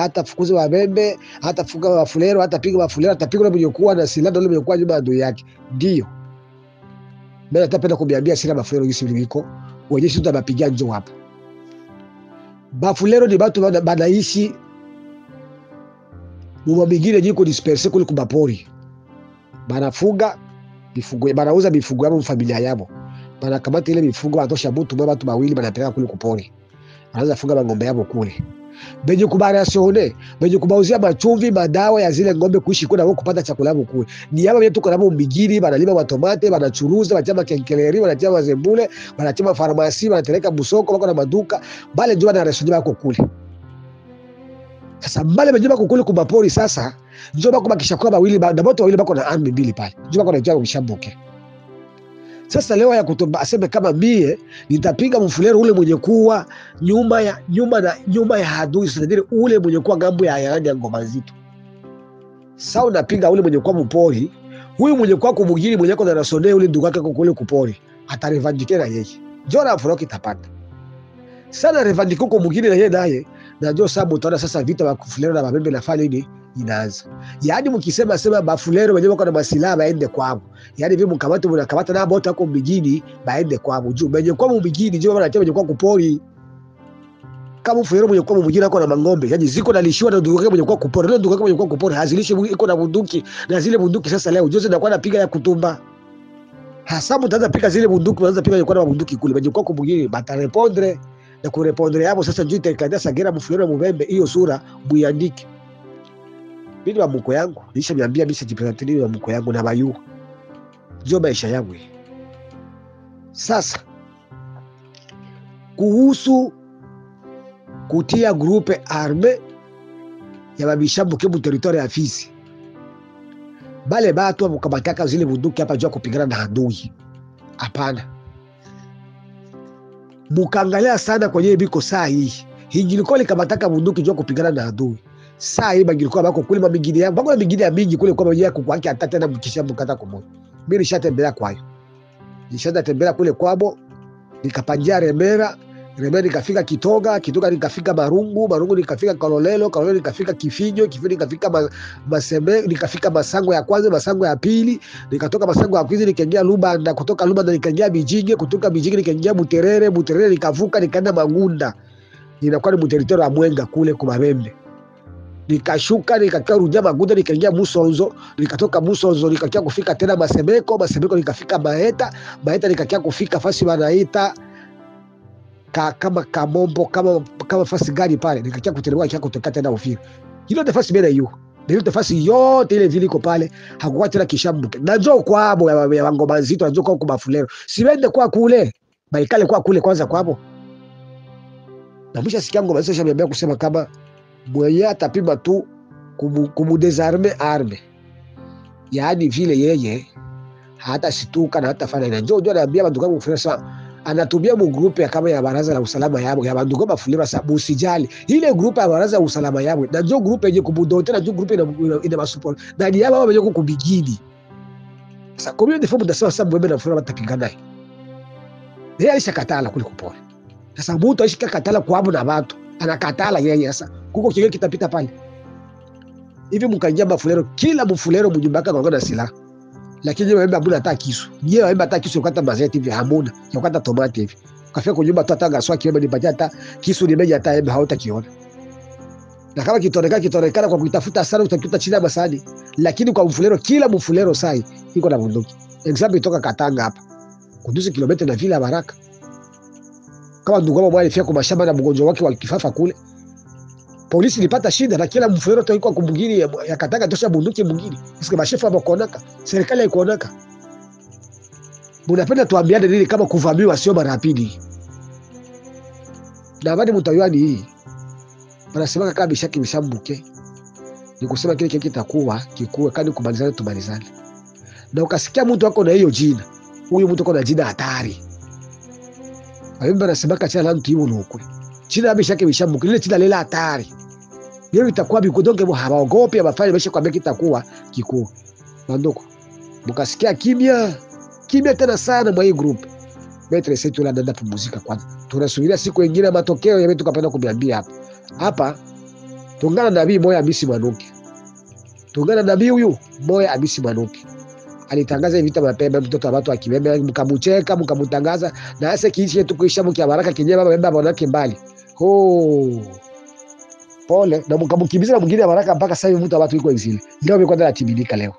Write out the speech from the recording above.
hata fukuza wabembe, hata fuga wafulero, hata piga wafulero, hata piga ule mwenye na silaha, ndio mwenye kuwa nyuma ya adui yake. Ndio. Mimi natapenda kubiambia sina mafulero viliko wenye sisi tutabapigia njo hapo. Bafulero ni batu bana- banaishi muma mingine jiko disperse kule kumapori, banafuga mifugo, banauza mifugo yabo familia yabo, banakamata ile mifugo banatosha butu mwa batu bawili banapeleka kule kupori, banaanza funga mang'ombe yabo kule benye kubarasione benye kubauzia machumvi madawa ya zile ng'ombe kuishi kuna wao kupata chakula kule. Ni hapa yetu kuna mbigiri banalima matomate banachuruza banatia makenkeleri banatia mazembule banatia mafarmasi banateleka busoko bako na maduka. Bale ndio banaresonye bako kule. Sasa bale benye bako kule kumapori sasa njo bako bakishakuwa bawili ba- na moto wawili bako na army mbili pale. Njo bako jua mshambuke sasa leo ya kutomba aseme kama mie nitapiga mfulero ule mwenye kuwa nyuma ya nyuma na nyuma ya adui sadiri ule mwenye kuwa ng'ambo ya yaani ya ngoma nzito. Sasa unapiga ule mwenye kuwa mpori. Huyu mwenye kuwa kumugiri mwenye kwa narasone ule ndugu yake kule kupori atarevandike na yeye. Jora afroki tapata. Sana revandike kumugiri na yeye naye. Na ndio sababu utaona sasa vita vya kufulero na mabembe nafanya nini inaanza yaani mkisema sema bafulero wenyewe wako na masilaha baende kwangu, yaani vi mkamate mnakamata na bota wako mjini baende kwangu. Juu mwenye kwa mjini juu wanatia mwenye kwa kupori. Kama ufuero mwenye kwa mjini ako na mang'ombe yaani ziko nalishiwa na ndugu yake mwenye kwa kupori. Ndio ndugu yake mwenye kwa kupori hazilishi iko na bunduki. Na zile bunduki sasa leo juzi ndakuwa napiga ya kutumba. Hasa mtaanza piga zile bunduki mtaanza piga kwa na bunduki kule mwenye kwa kubugini batarepondre. Na kurepondre hapo sasa njoo itaikadia sagera mfulero mubembe hiyo sura muiandike mimi wa mko yangu. Nisha miambia mimi sijipresentini wa mko yangu na bayu ndio maisha yangu. Sasa kuhusu kutia grupe arme ya babishambuke mu territoire ya Fizi, bale batu mukamataka zile bunduki hapa jua kupigana na adui, hapana. Mukaangalia sana kwenye biko saa hii. Hingilikuwa likamataka bunduki jua kupigana na adui saa hii bangilikuwa bako kule mamingine yangu bako na ya mingi kule kwa mkisha mkata kumoja. Mimi nishatembelea kwayo, nishaenda tembelea kule kwabo, nikapanjia Remera, Remera nikafika Kitoga, Kitoga nikafika Marungu, Marungu nikafika Kalolelo, Kalolelo nikafika Kifinyo, Kifinyo nikafika ma, Maseme, nikafika Masango ya kwanza, Masango ya pili, nikatoka Masango ya nikaingia Lubanda, kutoka Lubanda nikaingia Bijinge, kutoka Bijinge nikaingia Buterere, Buterere nikavuka nikaenda inakuwa ni Mwenga kule kwa Mabembe nikashuka nikakaa Ruja Maguda, nikaingia Musonzo, nikatoka Musonzo nikakia kufika tena Masemeko, Masemeko nikafika Maeta, Maeta nikakia kufika fasi wanaita ka, kama Kamombo kama kama fasi gani pale, nikakia kutelewa kia kutoka tena Uvira. Hilo nafasi mena yu ndio nafasi yote ile viliko pale, hakukuwa tena kishambuke. Najua kwabo ya, ya, ya ngoma nzito najua kwa kubafulero, siwende kwa kule. Baikale kwa kule kwanza kwabo, na mwisho sikia ngoma shambia kusema kama mwenye atapima tu kumu, kumudesarme arme, yaani vile yeye hata situka na hata fanya. Njo njo anaambia bandu kama kufanya anatumia group ya kama ya baraza la usalama yabo ya bandu kama fulira sa busijali ile grupe ya baraza la usalama yabo na njo grupe yenye kubudote na njo grupe ina, ina, ina masupport. Na ni yabo wenye kukubigini sasa kwa hiyo ndivyo mtasema sasa mwembe na fulira naye. Yeye alishakatala kule kupona sasa mtu aishikakatala kuabu na watu anakatala yeye sasa kuko kile kitapita pale hivi, mkaingia Bafulero, kila Bufulero mnyumba yake anakuwa na silaha, lakini yeye mbona hata kisu. Yeye mbona hata kisu ukata bazeti hivi hamuna, ukata tomato hivi. Kafika kwa nyumba tu hata gaswa kiweme nipatia hata kisu ni meja hata embe hautakiona. Na kama kitoreka kitorekana kwa kuitafuta sana utakuta chini ya basadi, lakini kwa mfulero, kila mfulero sai iko na bunduki. Example itoka Katanga hapa kunduzi kilomita na vile Baraka, kama ndugu wangu alifia kwa mashamba na mgonjwa wake wa kifafa kule polisi ilipata shida na kila mfulero toikwa kumgiri ya, ya kataka tosha bunduki mwingine sasa mashefu hapo kuonaka serikali haikuonaka. Munapenda tuambiane nini kama kuvamiwa sio mara pili? Na bado mtayani hii wanasema kama bishaki bishambuke ni kusema kile kile kitakuwa kikuwe kani kumalizana tumalizane. Na ukasikia mtu wako na hiyo jina, huyu mtu ako na jina hatari. Ayumba wanasema kachana lantu mtu ni lukwe china bishake bishambuke lile china lela hatari yeye itakuwa bikudonge bo habaogopi abafanye besha kwambia kitakuwa kikuu banduko mukasikia kimya kimya tena sana mwa hii group metre setu la nenda pumuzika kwanza tunasubiria siku nyingine matokeo ya tukapenda kubiambia hapa hapa tungana na nabii moya Hamisi Mwanuke, tungana na nabii huyu moya Hamisi Mwanuke alitangaza vita mapema, mtoto wa watu akibebe, mkamucheka mkamutangaza, na sasa kiishi yetu kuisha mkia baraka kinye baba baba mbali pole na mkamkimbiza mwingine baraka mpaka sasa hivi mtu wa watu yuko exile, ndio amekwenda natimilika leo.